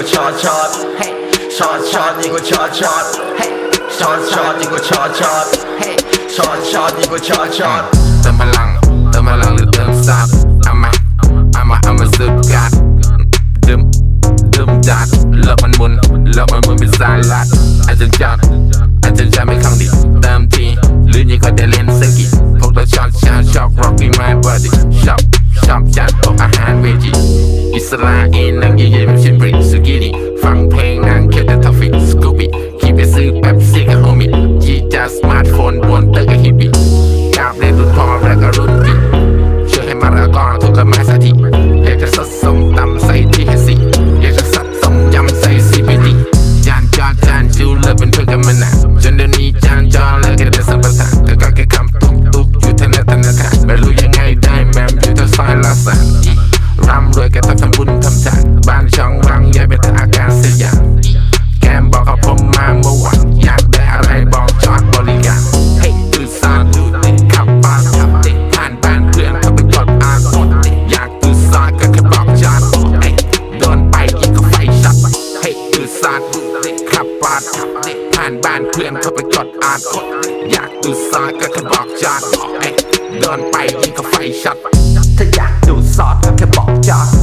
กว่าช็อตช็อตเฮ้ช็อตช็อตยิ่งกว่าช็อตช็อตเฮ้ช็อตช็อตยิ่งกว่าช็อตช็อตเฮ้ช็อตช็อตยิ่งกว่าช็อตช็อตเติมพลังเติมพลังหรือเติมซับเอามาเอามาเอามาซึบกัดดื่มดื่มจัดเลิกมันมุนเลิกมันมุนเป็นสายลัดอาจารย์จัดอาจารย์จัดไม่คำดิเติมทีหรือยังก็ได้เล่นสกิพวกเราช็อตชาช็อก rocking my body ช็อ สลาเองนางเย็นๆชิมบริสุกินี่ฟังเพลงนางแค่แต่ทอฟฟี่สกูบี้ขี่ไปซื้อแป๊บซี่กับโฮมี่ยีจ้าสมาร์ทโฟนบนเตอร์กับฮิปปี้กราบเล่นรุ่นพ่อและก็รุ่นพี่ช่วยให้มาละก่ถูกกับมาสถิอยากจะสดสมตำใส่ที่ห้ซี่อยากจะสดสมยำใส่ซีพีดีจานจอจานจูเลิกเป็นเพื่อนกันมานานจนเดี๋ยวนี้จานจอเลิกกันเป็นสัมปทานแต่ก็แค่คำตุกตุกอยู่ทะเลตะนาคาไม่รู้ยังไงได้แมมอยู่เท่าซอยลาซานร่ำรวยกันทั้ง บุญทำจากบ้านช่องรังย้ายเป็นอาการเสียอย่างแกมบอกกับผมมาเมื่อวันอยากได้อะไรบอกจอดบริการเฮ้ยคือซานดูติดขับปาขับติดผ่านบ้านเพื่อนก็ไปกดอารมณ์อยากคืซานก็แค่บอกจอดเฮ้ยนไปอีกก็ไฟช็อตเฮ้ยคือานดูติดขับปาขับติดผ่านบ้านเพื่อนก็ไปกดอารมณ์อยากคือซานก็แค่บอกจอดเฮ้ยโดนไปอีกก็ไฟช็อตถ้าอยากดูซอดก็แค่บอกจอด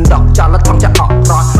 ดึงดอกจานแล้วท้องจะออกร้อน